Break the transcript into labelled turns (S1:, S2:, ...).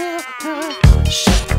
S1: up.